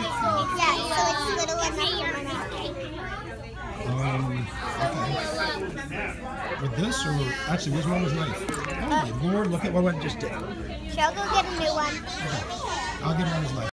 Yeah, so it's little Um, okay. With this, or actually, which one was nice? Oh, my Lord, look at what I just did. Shall I go get a new one? Okay. I'll get one as life.